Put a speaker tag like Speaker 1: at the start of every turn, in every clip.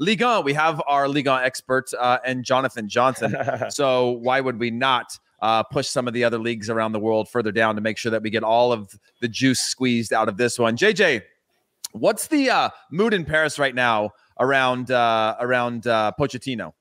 Speaker 1: Ligue 1. We have our Ligue 1 expert uh, and Jonathan Johnson. so why would we not uh, push some of the other leagues around the world further down to make sure that we get all of the juice squeezed out of this one? JJ, what's the uh, mood in Paris right now around uh, around uh, Pochettino?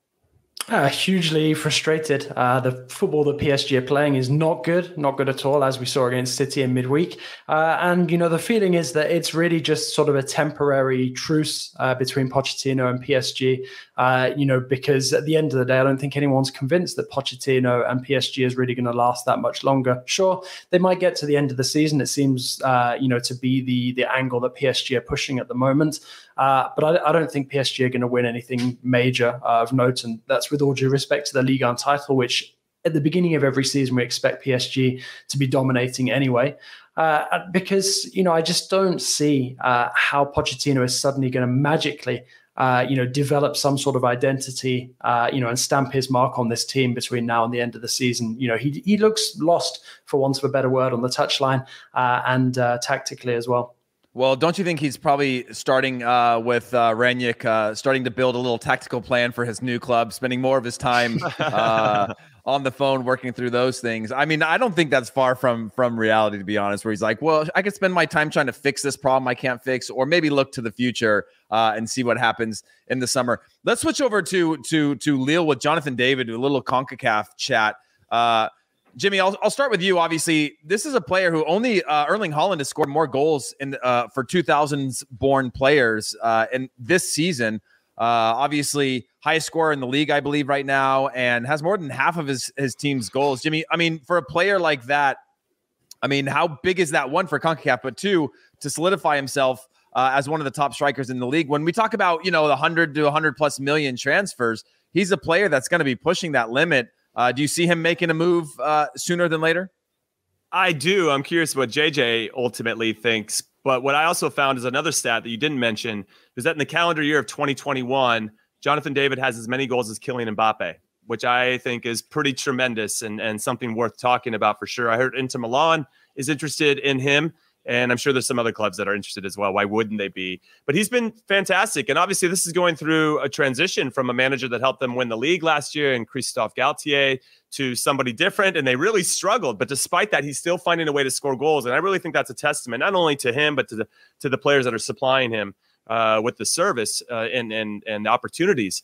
Speaker 2: Uh, hugely frustrated. Uh, the football that PSG are playing is not good, not good at all, as we saw against City in midweek. Uh, and, you know, the feeling is that it's really just sort of a temporary truce uh, between Pochettino and PSG, uh, you know, because at the end of the day, I don't think anyone's convinced that Pochettino and PSG is really going to last that much longer. Sure, they might get to the end of the season. It seems, uh, you know, to be the, the angle that PSG are pushing at the moment. Uh, but I, I, don't think PSG are going to win anything major uh, of note, and that's with all due respect to the Ligue 1 title, which at the beginning of every season we expect PSG to be dominating anyway. Uh, because you know, I just don't see uh, how Pochettino is suddenly going to magically. Uh, you know, develop some sort of identity, uh, you know, and stamp his mark on this team between now and the end of the season. You know, he he looks lost, for want of a better word, on the touchline and tactically as well.
Speaker 1: Well, don't you think he's probably starting uh, with uh, Rangnick, uh, starting to build a little tactical plan for his new club, spending more of his time uh, on the phone working through those things? I mean, I don't think that's far from from reality, to be honest. Where he's like, "Well, I could spend my time trying to fix this problem I can't fix, or maybe look to the future uh, and see what happens in the summer." Let's switch over to to to Lille with Jonathan David, a little Concacaf chat. Jimmy, I'll, I'll start with you. Obviously, this is a player who only uh, Erling Haaland has scored more goals in uh, for 2000s born players uh, in this season. Uh, obviously, highest scorer in the league, I believe, right now, and has more than half of his his team's goals. Jimmy, I mean, for a player like that, I mean, how big is that one for Concacaf? But two, to solidify himself uh, as one of the top strikers in the league. When we talk about you know the hundred to 100 plus million transfers, he's a player that's going to be pushing that limit. Uh, do you see him making a move uh, sooner than later?
Speaker 3: I do. I'm curious what JJ ultimately thinks. But what I also found is another stat that you didn't mention is that in the calendar year of 2021, Jonathan David has as many goals as Kylian Mbappe, which I think is pretty tremendous and, and something worth talking about for sure. I heard Inter Milan is interested in him. And I'm sure there's some other clubs that are interested as well. Why wouldn't they be? But he's been fantastic. And obviously, this is going through a transition from a manager that helped them win the league last year and Christophe Galtier to somebody different. And they really struggled. But despite that, he's still finding a way to score goals. And I really think that's a testament, not only to him, but to the, to the players that are supplying him uh, with the service uh, and, and, and opportunities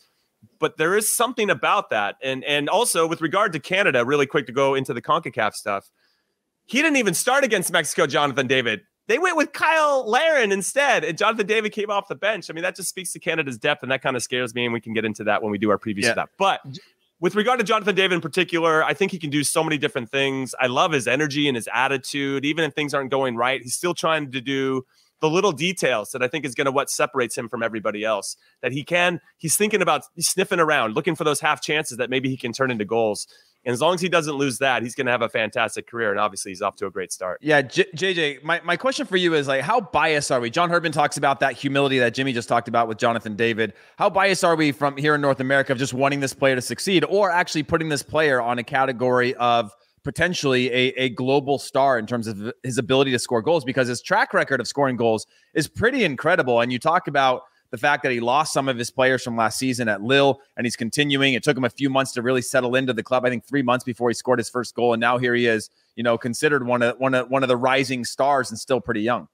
Speaker 3: but there is something about that. And and also with regard to Canada, really quick to go into the CONCACAF stuff. He didn't even start against Mexico, Jonathan David. They went with Cyle Larin instead, and Jonathan David came off the bench. I mean, that just speaks to Canada's depth, and that kind of scares me. And we can get into that when we do our previews yeah. of that. But with regard to Jonathan David in particular, I think he can do so many different things. I love his energy and his attitude. Even if things aren't going right, he's still trying to do the little details that I think is going to what separates him from everybody else. That he can, he's thinking about he's sniffing around, looking for those half chances that maybe he can turn into goals. And as long as he doesn't lose that, he's going to have a fantastic career. And obviously, he's off to a great start.
Speaker 1: Yeah, J- JJ, my, my question for you is like, how biased are we? John Herdman talks about that humility that Jimmy just talked about with Jonathan David. How biased are we from here in North America of just wanting this player to succeed or actually putting this player on a category of potentially a, a global star in terms of his ability to score goals? Because his track record of scoring goals is pretty incredible. And you talk about the fact that he lost some of his players from last season at Lille and he's continuing. It took him a few months to really settle into the club. I think three months before he scored his first goal, and now here he is, you know, considered one of one of one of the rising stars and still pretty young.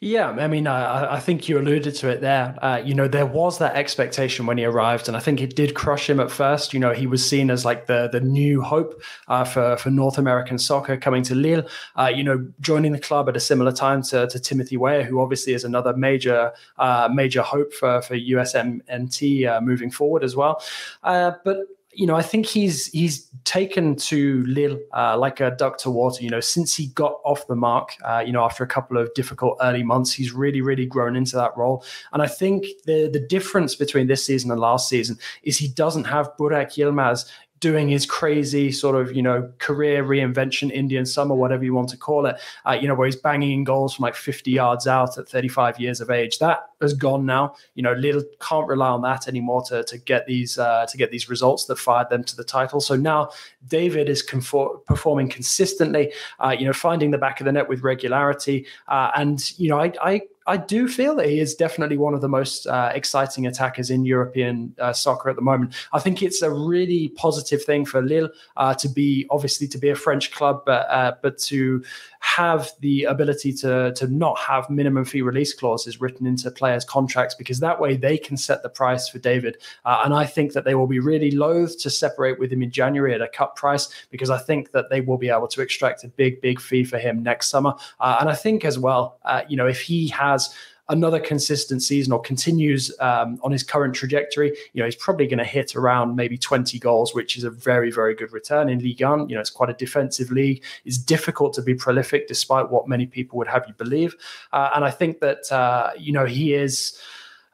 Speaker 2: Yeah, I mean, I, I, think you alluded to it there. Uh, you know, there was that expectation when he arrived, and I think it did crush him at first. You know, he was seen as like the the new hope uh, for for North American soccer coming to Lille. Uh, you know, joining the club at a similar time to, to Timothy Weah, who obviously is another major uh, major hope for for USMNT uh, moving forward as well. Uh, but you know, I think he's he's taken to Lille uh, like a duck to water. You know, since he got off the mark, uh, you know, after a couple of difficult early months, he's really, really grown into that role. And I think the the difference between this season and last season is he doesn't have Burak Yilmaz doing his crazy sort of you know career reinvention Indian summer, whatever you want to call it. Uh, you know where he's banging in goals from like 50 yards out at 35 years of age. That has gone now. You know, Lille can't rely on that anymore to to get these uh, to get these results that fired them to the title. So now David is performing consistently. Uh, you know, finding the back of the net with regularity, uh, and you know I, I I do feel that he is definitely one of the most uh, exciting attackers in European uh, soccer at the moment. I think it's a really positive thing for Lille uh, to be obviously to be a French club, but uh, but to have the ability to to not have minimum fee release clauses written into players' contracts because that way they can set the price for David. Uh, and I think that they will be really loath to separate with him in January at a cut price because I think that they will be able to extract a big, big fee for him next summer. Uh, and I think as well, uh, you know, if he has another consistent season or continues um, on his current trajectory, you know, he's probably going to hit around maybe 20 goals, which is a very, very good return in Ligue 1. You know, it's quite a defensive league. It's difficult to be prolific despite what many people would have you believe. Uh, and I think that, uh, you know, he is.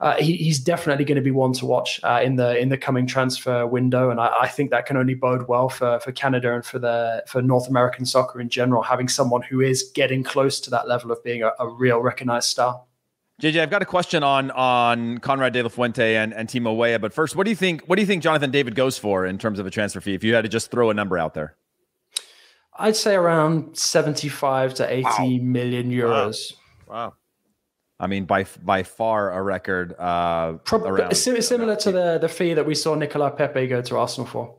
Speaker 2: Uh, he, he's definitely going to be one to watch uh, in the in the coming transfer window, and I, I, think that can only bode well for for Canada and for the for North American soccer in general. Having someone who is getting close to that level of being a, a real recognized star.
Speaker 1: JJ, I've got a question on on Konrad De La Fuente and, and Timo Weah. But first, what do you think? What do you think Jonathan David goes for in terms of a transfer fee? If you had to just throw a number out there,
Speaker 2: I'd say around seventy-five to eighty wow. million euros.
Speaker 3: Wow. wow.
Speaker 1: I mean, by by far a record. Uh,
Speaker 2: around, similar to the the fee that we saw Nicolas Pepe go to Arsenal for.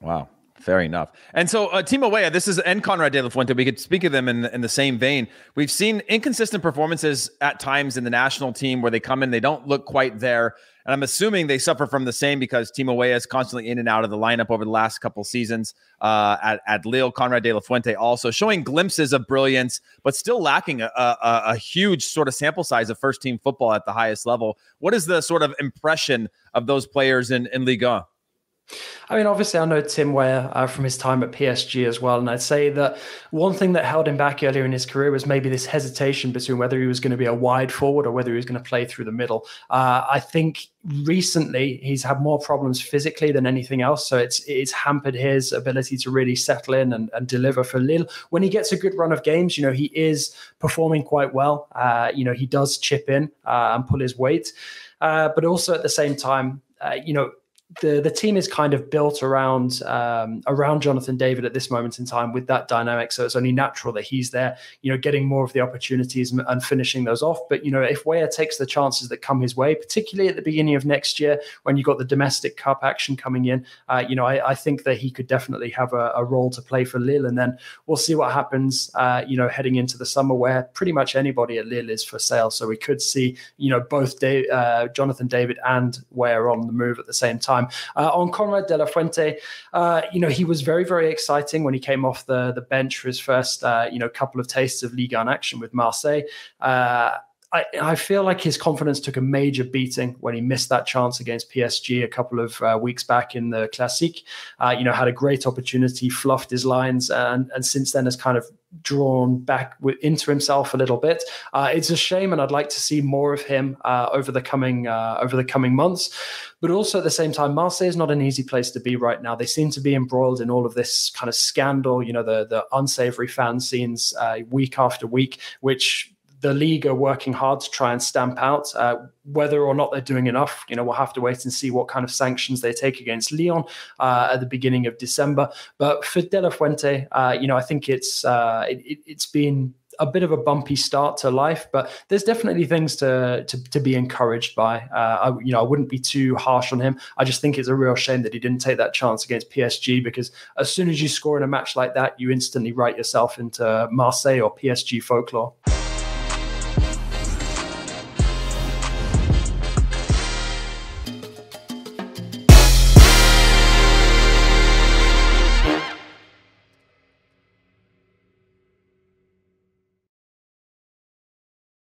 Speaker 1: Wow. Fair enough. And so, uh, Timo Weah, this is and Konrad De La Fuente. We could speak of them in the, in the same vein. We've seen inconsistent performances at times in the national team where they come in, they don't look quite there. And I'm assuming they suffer from the same because Timo Weah is constantly in and out of the lineup over the last couple seasons uh, at, at Lille. Konrad De La Fuente also showing glimpses of brilliance, but still lacking a, a, a huge sort of sample size of first team football at the highest level. What is the sort of impression of those players in, in Ligue 1?
Speaker 2: I mean, obviously, I know Tim Weah uh, from his time at PSG as well. And I'd say that one thing that held him back earlier in his career was maybe this hesitation between whether he was going to be a wide forward or whether he was going to play through the middle. Uh, I think recently he's had more problems physically than anything else. So it's it's hampered his ability to really settle in and, and deliver for Lille. When he gets a good run of games, you know, he is performing quite well. Uh, you know, he does chip in uh, and pull his weight. Uh, but also at the same time, uh, you know, the the team is kind of built around um, around Jonathan David at this moment in time with that dynamic. So it's only natural that he's there, you know, getting more of the opportunities and, finishing those off. But you know, if Weah takes the chances that come his way, particularly at the beginning of next year when you've got the domestic cup action coming in, uh, you know, I, I, think that he could definitely have a, a, role to play for Lille. And then we'll see what happens, uh, you know, heading into the summer where pretty much anybody at Lille is for sale. So we could see, you know, both Dave, uh, Jonathan David and Weah on the move at the same time time. Uh, on Konrad De La Fuente, uh, you know, he was very, very exciting when he came off the, the bench for his first, uh, you know, couple of tastes of Ligue 1 action with Marseille. Uh, I, I, feel like his confidence took a major beating when he missed that chance against PSG a couple of uh, weeks back in the Classique. Uh, you know, had a great opportunity, fluffed his lines, and, and since then has kind of drawn back into himself a little bit. Uh, it's a shame, and I'd like to see more of him uh, over the coming uh, over the coming months. But also at the same time, Marseille is not an easy place to be right now. They seem to be embroiled in all of this kind of scandal. You know, the the unsavory fan scenes uh, week after week, which the league are working hard to try and stamp out. Uh, whether or not they're doing enough, you know, we'll have to wait and see what kind of sanctions they take against Lyon uh, at the beginning of December. But for De La Fuente, uh, you know, I think it's uh, it, has been a bit of a bumpy start to life, but there's definitely things to to, to be encouraged by. Uh, I, you know, I wouldn't be too harsh on him. I just think it's a real shame that he didn't take that chance against PSG because as soon as you score in a match like that, you instantly write yourself into Marseille or PSG folklore.